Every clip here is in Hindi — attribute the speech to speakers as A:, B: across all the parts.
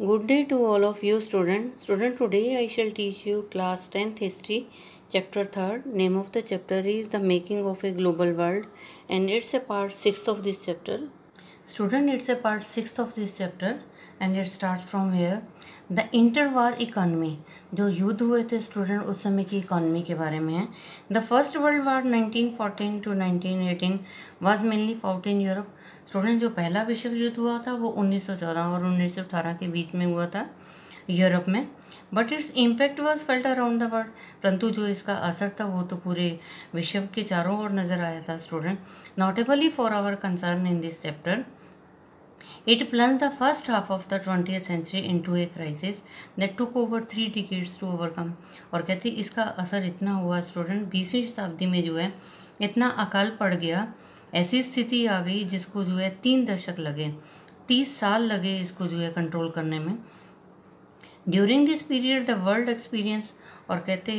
A: Good day to all of you student. Student today I shall teach you class 10th history chapter 3rd. Name of the chapter is the making of a global world and it's a part 6th of this chapter. Student it's a part 6th of this chapter and it starts from here. The inter war economy जो युद्ध हुए थे स्टूडेंट उस समय की इकानमी के बारे में है the first world war 1914 to 1918 was mainly fought in Europe student, जो पहला विश्व युद्ध हुआ था, वो 1914 और 1918 के बीच में हुआ था यूरोप में। But its impact was felt around the world परंतु जो इसका असर था, वो तो पूरे विश्व के चारों ओर नज़र आया था, student. Notably for our concern in this chapter It plunged the first half of the 20th century into a crisis that took over three decades to overcome. और कहती इसका असर इतना हुआ, स्टूडेंट, बीसवीं शताब्दी में जो है, इतना अकाल पड़ गया ऐसी स्थिति आ गई जिसको जो है तीन दशक लगे, तीस साल लगे इसको जो है कंट्रोल करने में। During this period the world experience और कहते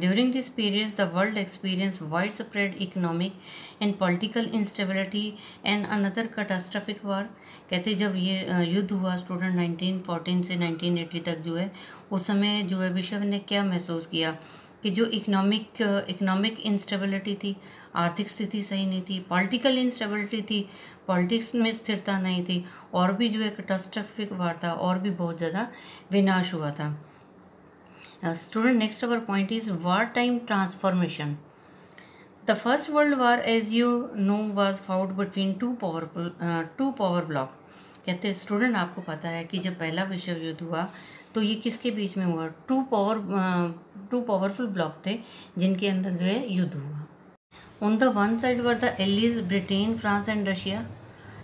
A: during this period the world experience widespread economic and political instability and another catastrophic war कहते जब ये युद्ध हुआ स्टूडेंट 1914 से 1980 तक जो है, उस समय जो है विश्व ने क्या महसूस किया कि जो इकोनॉमिक इकोनॉमिक इंस्टेबिलिटी थी आर्थिक स्थिति सही नहीं थी पॉलिटिकल इंस्टेबिलिटी थी पॉलिटिक्स में स्थिरता नहीं थी, और भी जो है कटास्ट्रफिक वार था, और भी बहुत ज़्यादा विनाश हुआ था। Student next our point is war time transformation the first world war as you know was fought between two powerful two power block कहते हैं स्टूडेंट आपको पता है कि जब पहला विश्व युद्ध हुआ तो ये किसके बीच में हुआ? Two power two powerful block थे, जिनके अंदर जो है युद्ध हुआ। On the one side were the Allies Britain France and Russia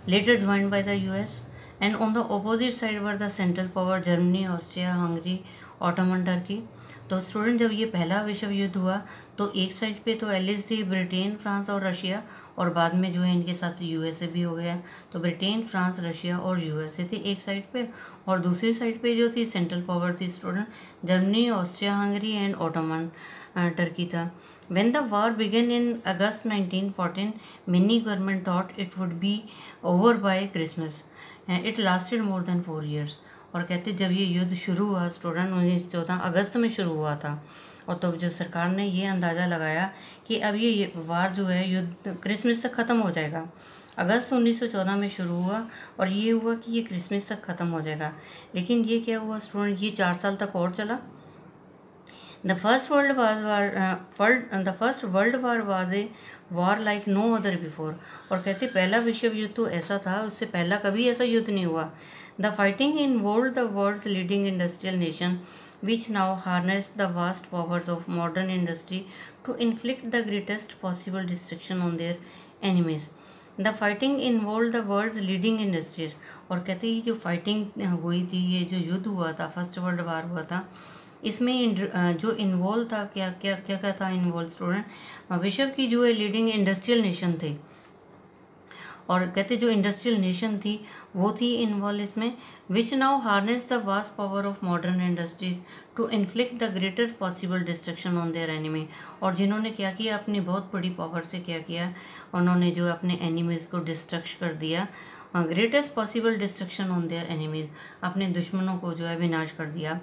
A: later joined by the US and on the opposite side were the Central Power Germany Austria Hungary Ottoman Turkey तो स्टूडेंट जब ये पहला विश्व युद्ध हुआ तो एक साइड पे तो एलिस थी ब्रिटेन फ्रांस और रशिया और बाद में जो है इनके साथ यूएसए भी हो गया। तो ब्रिटेन फ्रांस रशिया और यूएसए थी एक साइड पे, और दूसरी साइड पे जो थी सेंट्रल पावर थी student Germany Austria Hungary and Ottoman Turkey था। When the war began in August 1914, many government thought it would be over by Christmas. It lasted more than four years. और कहते जब ये युद्ध शुरू हुआ स्टूडेंट उन्नीस चौदह अगस्त में शुरू हुआ था और तब तो जो सरकार ने ये अंदाज़ा लगाया कि अब ये वार जो है युद्ध क्रिसमस तक ख़त्म हो जाएगा अगस्त 1914 में शुरू हुआ और ये हुआ कि ये क्रिसमस तक ख़त्म हो जाएगा लेकिन ये क्या हुआ स्टूडेंट ये चार साल तक और चला the First World War war the First World War was a war like no other before और कहते पहला विश्व युद्ध तो ऐसा था उससे पहला कभी ऐसा युद्ध नहीं हुआ The fighting involved the world's leading industrial nation, which now harness the vast powers of modern industry to inflict the greatest possible destruction on their enemies. The fighting involve the world leading industry और कहते हैं जो फाइटिंग हुई थी ये जो युद्ध हुआ था फ़र्स्ट वर्ल्ड वार हुआ था इसमें जो इन्वॉल्व था, क्या क्या क्या क्या था इन्वॉल्व स्टूडेंट विश्व की जो है लीडिंग इंडस्ट्रियल नेशन थे। और कहते जो इंडस्ट्रियल नेशन थी, वो थी इन्वॉल्व इसमें which now harness the vast power of modern industries to inflict the greatest possible destruction on their enemy और जिन्होंने क्या किया, अपनी बहुत बड़ी पावर से क्या किया, उन्होंने जो अपने एनिमीज़ को डिस्ट्रक्श कर दिया। Greatest possible destruction on their enemies अपने दुश्मनों को जो है विनाश कर दिया।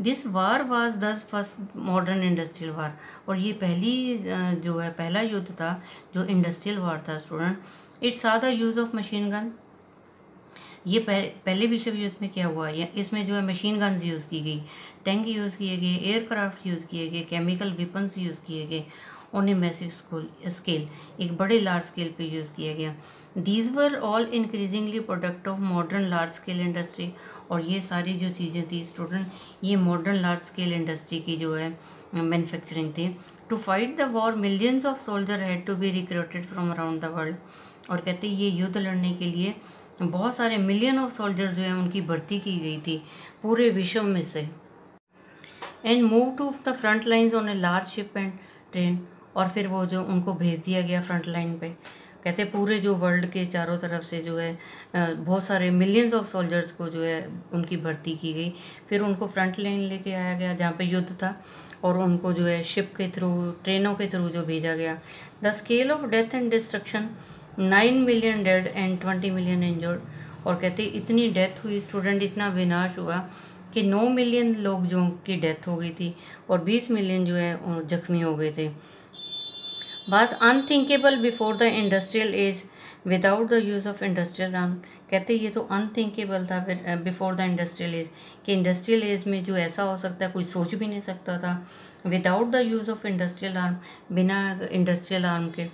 A: This war was thus first modern industrial war और ये पहली जो है, पहला युद्ध था, जो इंडस्ट्रियल वार था student its are the use of machine gun ये पहले विश्व युद्ध में क्या हुआ? या, इसमें जो है मशीन गन्स यूज़ की गई टैंक यूज़ किए गए एयरक्राफ्ट यूज़ किए गए केमिकल वेपन्स यूज़ किए गए। On a massive school scale एक बड़े लार्ज स्केल पे यूज़ किया गया। These were all increasingly product of modern large scale industry और ये सारी जो चीज़ें थी स्टूडेंट ये मॉडर्न लार्ज स्केल इंडस्ट्री की जो है मैन्युफैक्चरिंग थी। To fight the war millions of soldier had to be recruited from around the world और कहते ये युद्ध लड़ने के लिए बहुत सारे मिलियन ऑफ़ सोल्जर जो हैं उनकी भर्ती की गई थी पूरे विश्व में से। And move to the front lines on a large ship and train और फिर वो जो उनको भेज दिया गया फ्रंट लाइन पे। कहते पूरे जो वर्ल्ड के चारों तरफ़ से जो है बहुत सारे मिलियंस ऑफ़ सोल्जर्स को जो है उनकी भर्ती की गई। फिर उनको फ्रंट लाइन लेके आया गया, जहाँ पे युद्ध था और उनको जो है शिप के थ्रू ट्रेनों के थ्रू जो भेजा गया। The scale of death and destruction nine million dead and twenty million injured और कहते इतनी डेथ हुई स्टूडेंट इतना विनाश हुआ कि नौ मिलियन लोग जो की डेथ हो गई थी और 20 मिलियन जो है जख्मी हो गए थे। Was unthinkable before the industrial age without the use of industrial arm कहते ये तो अनथिंकेबल था बिफोर द इंडस्ट्रियल एज कि इंडस्ट्रियल एज में जो ऐसा हो सकता है, कोई सोच भी नहीं सकता था। Without the use of industrial arm बिना इंडस्ट्रियल आर्म के।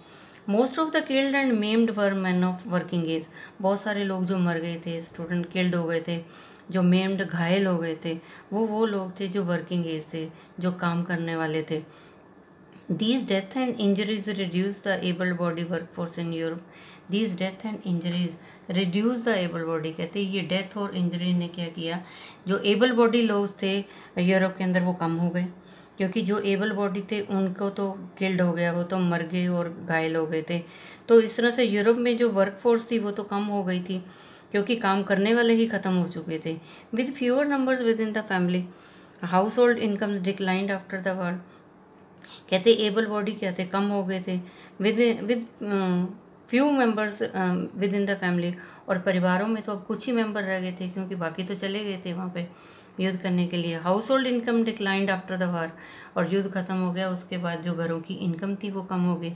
A: Most of the killed and maimed were man of working age बहुत सारे लोग जो मर गए थे स्टूडेंट किल्ड हो गए थे, जो मेम्ड घायल हो गए थे, वो वो लोग थे जो वर्किंग एज थे, जो काम करने वाले थे। Injuries reduce the abled body work force in Europe these death and injuries reduce the able body कहते हैं, ये डेथ और इंजरी ने क्या किया? जो बॉडी लोग थे यूरोप के अंदर वो कम हो गए। क्योंकि जो एबल बॉडी थे, उनको तो किल्ड हो गया, वो तो मर गए और घायल हो गए थे। तो इस तरह से यूरोप में जो वर्क फोर्स थी, वो तो कम हो गई थी, क्योंकि काम करने वाले ही ख़त्म हो चुके थे। With fewer numbers within the family household incomes declined after the world कहते एबल बॉडी क्या थे कम हो गए थे। With with few members within the family और परिवारों में तो अब कुछ ही मेंबर रह गए थे क्योंकि बाकी तो चले गए थे वहाँ पे युद्ध करने के लिए। Household income declined after the war और युद्ध खत्म हो गया। उसके बाद जो घरों की इनकम थी वो कम हो गई।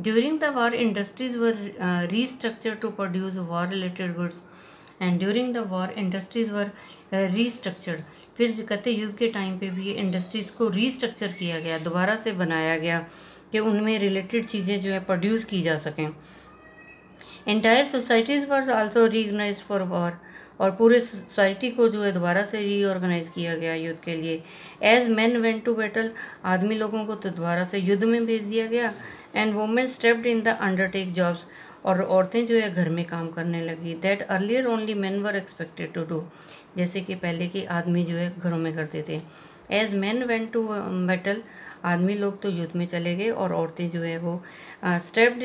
A: During the war industries were restructure to produce war related goods and during the war industries were restructured फिर कहते युद्ध के टाइम पे भी इंडस्ट्रीज़ को रीस्ट्रक्चर किया गया, दोबारा से बनाया गया कि उनमें रिलेटेड चीज़ें जो है प्रोड्यूस की जा सकें। Entire societies were also reorganise for war और पूरे सोसाइटी को जो है, दोबारा से रीऑर्गेनाइज किया गया युद्ध के लिए। As man went to battle आदमी लोगों को तो दोबारा से युद्ध में भेज दिया गया। And women stepped in the undertake jobs और औरतें जो है घर में काम करने लगी। That earlier only man were expected to do जैसे कि पहले के आदमी जो है घरों में करते थे। As man went to battle आदमी लोग तो युद्ध में चले गए और औरतें जो है वो stepped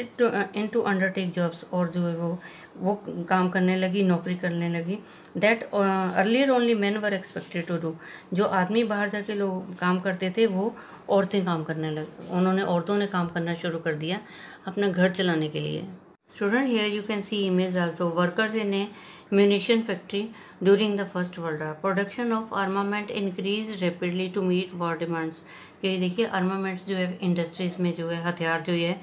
A: in to undertake jobs और जो है वो वो काम करने लगी, नौकरी करने लगी। That earlier only man were expected to do जो आदमी बाहर जाके लोग काम करते थे, वो औरतें काम करने लग, उन्होंने, औरतों ने काम करना शुरू कर दिया अपना घर चलाने के लिए। Student here you can see image also workers in a munition factory during the first world war production of armament increased rapidly to meet war demands ये देखिए आर्मामेंट्स जो है इंडस्ट्रीज़ में जो है हथियार जो है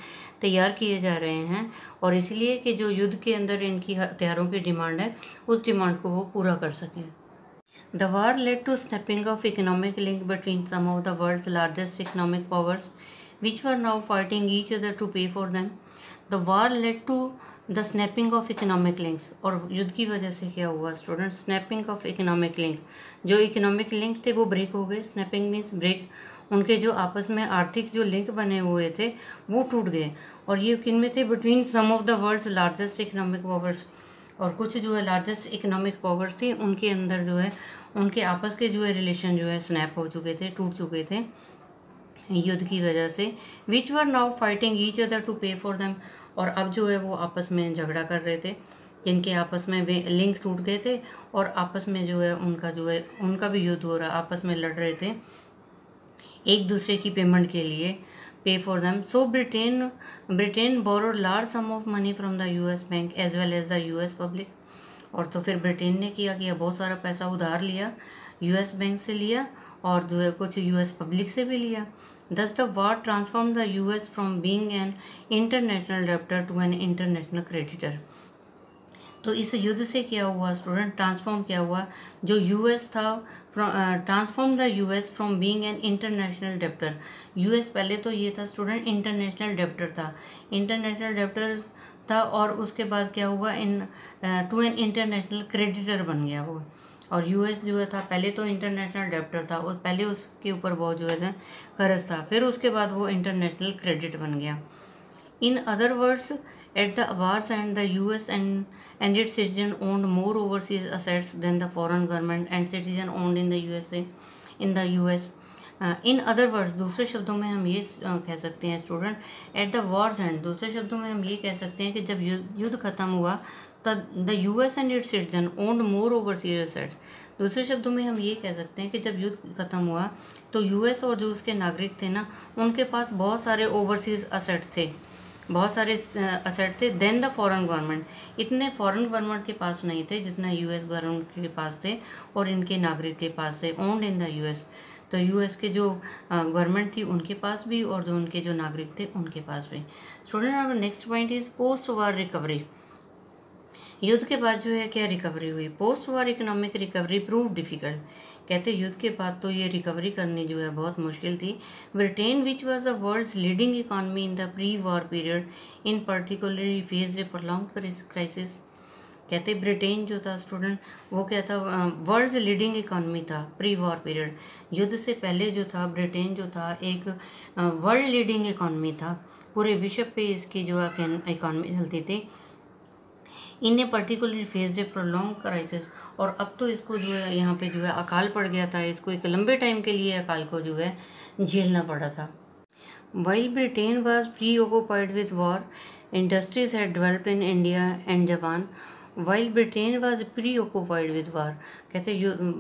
A: तैयार किए जा रहे हैं और इसलिए कि जो युद्ध के अंदर इनकी हथियारों की डिमांड है उस डिमांड को वो पूरा कर सकें The war led to snapping of economic link between some of the world's largest economic powers, which were now fighting each other to pay for them. The war led to the snapping of economic links और युद्ध की वजह से क्या हुआ student snapping of economic link जो इकोनॉमिक लिंक थे, वो ब्रेक हो गए. स्नैपिंग मीन्स ब्रेक उनके जो आपस में आर्थिक जो लिंक बने हुए थे, वो टूट गए. और ये किन में थे? Between some of the world's largest economic powers और कुछ जो है लार्जेस्ट इकोनॉमिक पावर्स थे, उनके अंदर जो है, उनके आपस के जो है रिलेशन जो है स्नैप हो चुके थे, टूट चुके थे. युद्ध की वजह से. Which were now fighting each other to pay for them और अब जो है वो आपस में झगड़ा कर रहे थे, जिनके आपस में वे लिंक टूट गए थे और आपस में जो है उनका जो है, उनका भी युद्ध हो रहा, आपस में लड़ रहे थे। एक दूसरे की पेमेंट के लिए pay for them so Britain Britain borrow large sum of money from the US bank as well as the US public और तो फिर ब्रिटेन ने किया कि बहुत सारा पैसा उधार लिया यूएस बैंक से लिया और जो है कुछ यूएस पब्लिक से भी लिया। Thus, the war transformed the US from being an international debtor to an international creditor. तो इस युद्ध से क्या हुआ स्टूडेंट ट्रांसफॉर्म क्या हुआ? जो यूएस था transform the US from being an international debtor US पहले तो ये था स्टूडेंट इंटरनेशनल डेप्टर था. इंटरनेशनल डेप्टर था और उसके बाद क्या हुआ? Into an international creditor बन गया वो. और यूएस जो है था, पहले तो इंटरनेशनल डेप्टर था, और पहले उसके ऊपर बहुत जो है कर्ज था। फिर उसके बाद वो इंटरनेशनल क्रेडिट बन गया। In other words at the war's end the U S and owned more overseas assets than the foreign government and citizen owned in the U S A in the U S in other words दूसरे शब्दों में हम ये कह सकते हैं student at the war's end दूसरे शब्दों में हम ये कह सकते हैं कि जब युद्ध खत्म हुआ, तब the U S and its citizen owned more overseas assets दूसरे शब्दों में हम ये कह सकते हैं कि जब युद्ध खत्म हुआ तो यूएस और जो उसके नागरिक थे ना, उनके पास बहुत सारे ओवरसीज़ असेट्स थे। बहुत सारे असेट थे देन द फॉरेन गवर्नमेंट इतने फॉरेन गवर्नमेंट के पास नहीं थे जितना यूएस गवर्नमेंट के पास थे और इनके नागरिक के पास थे ओन्ड इन द यूएस तो यूएस के जो गवर्नमेंट थी उनके पास भी और जो उनके जो नागरिक थे उनके पास भी। Student our next point is post war recovery युद्ध के बाद जो है क्या रिकवरी हुई? Post war economic recovery prove difficult कहते युद्ध के बाद तो ये रिकवरी करनी जो है बहुत मुश्किल थी। Britain which was the world's leading economy in the pre war period in particularly faced a prolong crisis कहते ब्रिटेन जो था स्टूडेंट, वो क्या था वर्ल्ड्स लीडिंग इकॉनमी था प्री वॉर पीरियड युद्ध से पहले जो था, ब्रिटेन जो था, एक वर्ल्ड लीडिंग इकॉनमी था। पूरे विश्व पे इसकी जो है इकॉनमी चलती थी। In a particular faced a prolong crisis और अब तो इसको जो है, यहाँ पे जो है, अकाल पड़ गया था। इसको एक लंबे टाइम के लिए अकाल को जो है, झेलना पड़ा था। While Britain was preoccupied with war industries had developed in India and Japan while Britain was preoccupied with कहते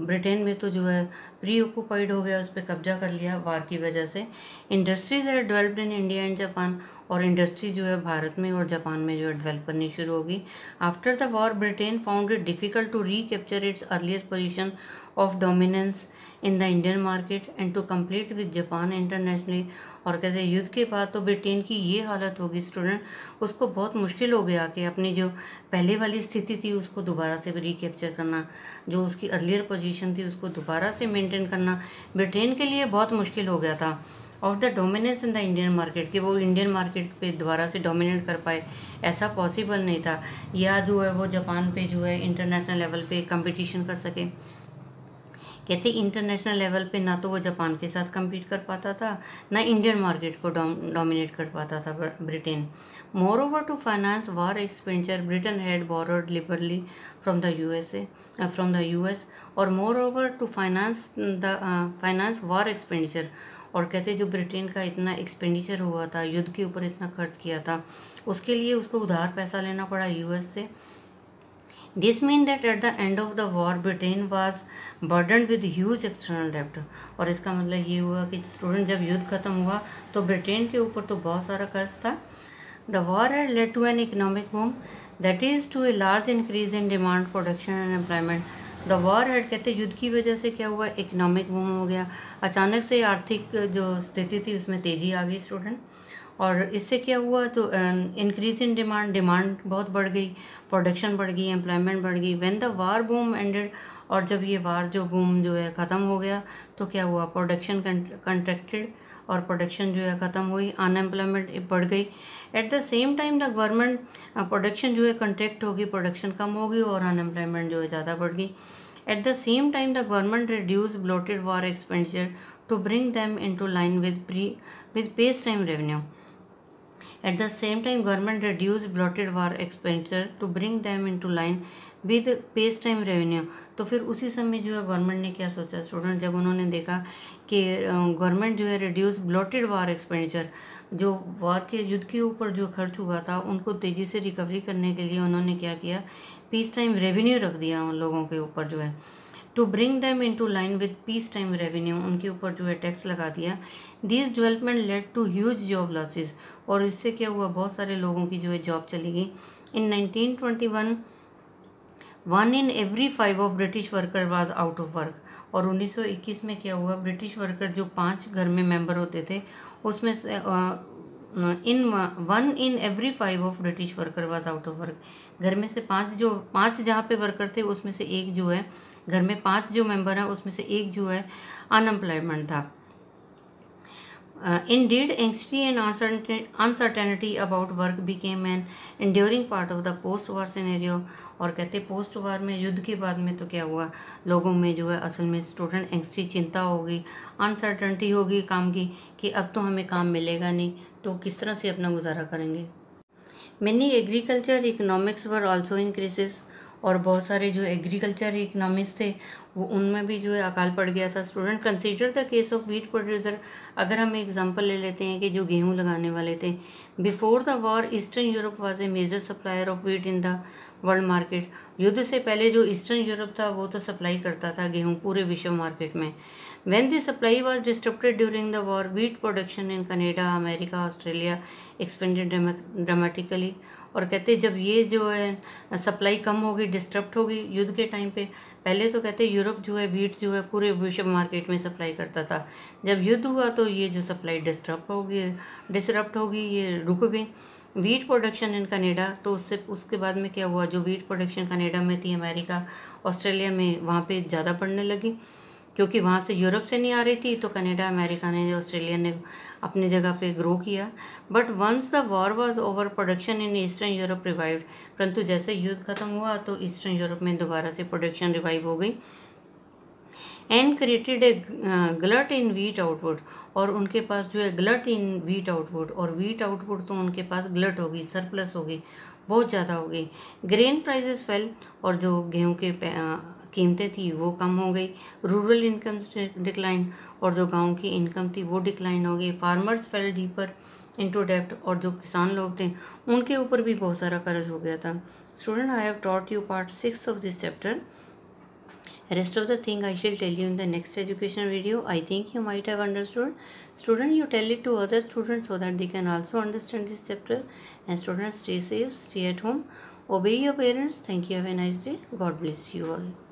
A: ब्रिटेन में तो जो है प्री ऑक्यूपाइड हो गया, उस पर कब्जा कर लिया वार की वजह से। इंडस्ट्रीज़ है developed in India and Japan और इंडस्ट्री जो है, भारत में और जापान में जो है डेवलप करनी शुरू होगी। After the war Britain found it difficult to recapture its earlier position of dominance in the Indian market and to complete with Japan internationally और कहते युद्ध के बाद तो ब्रिटेन की ये हालत होगी स्टूडेंट उसको बहुत मुश्किल हो गया कि अपनी जो पहले वाली स्थिति थी, उसको दोबारा से भी रिकैप्चर करना, जो उसकी अर्लियर पोजीशन थी, उसको दोबारा से मेंटेन करना ब्रिटेन के लिए बहुत मुश्किल हो गया था। Of the dominance in the Indian market कि वो इंडियन मार्केट पे दोबारा से डोमिनेट कर पाए, ऐसा पॉसिबल नहीं था। या जो है, वो जापान पे जो है इंटरनेशनल लेवल पे कंपटीशन कर सके। कहते इंटरनेशनल लेवल पे ना तो वो जापान के साथ कम्पीट कर पाता था, ना इंडियन मार्केट को डोमिनेट कर पाता था Britain. Moreover to finance war expenditure Britain had borrowed liberally from the USA from the U S और more to finance the finance war expenditure और कहते जो ब्रिटेन का इतना एक्सपेंडिचर हुआ था, युद्ध के ऊपर इतना खर्च किया था, उसके लिए उसको उधार पैसा लेना पड़ा यूएस से। This mean that at the end of the war Britain was burden with huge external डेप्ट और इसका मतलब ये हुआ कि स्टूडेंट जब युद्ध खत्म हुआ तो ब्रिटेन के ऊपर तो बहुत सारा कर्ज था। The war had led to an economic boom that is to a large increase in demand production and employment the war had कहते युद्ध की वजह से क्या हुआ? इकोनॉमिक बूम हो गया। अचानक से आर्थिक जो स्थिति थी उसमें तेज़ी आ गई स्टूडेंट और इससे क्या हुआ? तो इंक्रीज इन डिमांड डिमांड बहुत बढ़ गई. प्रोडक्शन बढ़ गई एम्प्लॉयमेंट बढ़ गई. When the war boom ended और जब ये वार जो बूम जो है ख़त्म हो गया तो क्या हुआ? प्रोडक्शन कंट्रैक्टेड और प्रोडक्शन जो है ख़त्म हुई अनएम्प्लॉयमेंट बढ़ गई। At the same time the government production जो है कंट्रैक्ट होगी प्रोडक्शन कम होगी और अनएम्प्लॉयमेंट जो है ज़्यादा बढ़ गई। At the same time the government reduce bloated war expenditure to bring them into line with pre with peacetime revenue At the same time, government reduced bloated war expenditure to bring them into line with peacetime revenue तो फिर उसी समय जो है गवर्नमेंट ने क्या सोचा? स्टूडेंट जब उन्होंने देखा कि गवर्नमेंट जो है रिड्यूस ब्लॉटेड वार एक्सपेंडिचर जो वार के युद्ध के ऊपर जो खर्च हुआ था उनको तेज़ी से रिकवरी करने के लिए उन्होंने क्या किया? पीस टाइम रेवेन्यू रख दिया उन लोगों के ऊपर जो है। To bring them into line with peacetime revenue उनके ऊपर जो है टैक्स लगा दिया। This development led to huge job losses और इससे क्या हुआ? बहुत सारे लोगों की जो है जॉब चली गई। In nineteen twenty one one in every five of British worker was out of work और 1921 में क्या हुआ? ब्रिटिश वर्कर जो पाँच घर में मेंबर होते थे, उसमें in one in every five of British worker was out of work घर में से पाँच जो, पाँच जहाँ पे वर्कर थे, उसमें से एक जो है, घर में पाँच जो मेंबर हैं, उसमें से एक जो है अनएम्प्लॉयमेंट था। Deed angsty and uncertainty about work became an enduring part of the post war scenario और कहते पोस्ट वार में, युद्ध के बाद में तो क्या हुआ? लोगों में जो है असल में स्टूडेंट एंगस्टी चिंता होगी अनसर्टनिटी होगी काम की कि अब तो हमें काम मिलेगा नहीं तो किस तरह से अपना गुजारा करेंगे? Many agriculture economics were also in crisis और बहुत सारे जो एग्रीकल्चर इकनॉमिक्स थे, वो उनमें भी जो है अकाल पड़ गया था। Student consider the case of wheat producer अगर हम एग्जांपल ले लेते हैं कि जो गेहूँ लगाने वाले थे। Before the war eastern Europe was a major supplier of wheat in the world market युद्ध से पहले जो ईस्टर्न यूरोप था, वो तो सप्लाई करता था गेहूँ पूरे विश्व मार्केट में। When the supply was disturbed during the war wheat production in Canada America Australia expanded dramatically और कहते जब ये जो है सप्लाई कम होगी डिस्टर्ब होगी युद्ध के टाइम पे, पहले तो कहते यूरोप जो है वीट जो है, पूरे विश्व मार्केट में सप्लाई करता था। जब युद्ध हुआ तो ये जो सप्लाई डिस्टर्ब होगी डिस्टर्ब होगी, ये रुक गई। वीट प्रोडक्शन इन कनेडा तो उससे, उसके बाद में क्या हुआ? जो वीट प्रोडक्शन कनेडा में थी अमेरिका ऑस्ट्रेलिया में वहाँ पे ज़्यादा बढ़ने लगी। क्योंकि वहाँ से यूरोप से नहीं आ रही थी तो कनाडा, अमेरिका ने, ऑस्ट्रेलिया ने अपनी जगह पे ग्रो किया। But once the war was over production in eastern Europe revived परंतु जैसे युद्ध खत्म हुआ तो ईस्टर्न यूरोप में दोबारा से प्रोडक्शन रिवाइव हो गई। And created a glut in wheat output और उनके पास जो है ग्लट इन वीट आउटपुट और वीट आउटपुट तो उनके पास ग्लट होगी सरप्लस होगी, बहुत ज़्यादा हो गई ग्रेन प्राइजेस फेल और जो गेहूँ के कीमतें थी, वो कम हो गई। रूरल इनकम डिक्लाइन और जो गाँव की इनकम थी, वो डिक्लाइन हो गई। फार्मर्स फेल डीपर इनटू डेप्ट और जो किसान लोग थे, उनके ऊपर भी बहुत सारा कर्ज हो गया था। Student I have taught you part six of this chapter rest of the thing I shall tell you in the next education video I think you might have understood student you tell it to other student so that they can also understand this chapter and student stay safe stay at home obey your parents thank you have a nice day. God bless you all.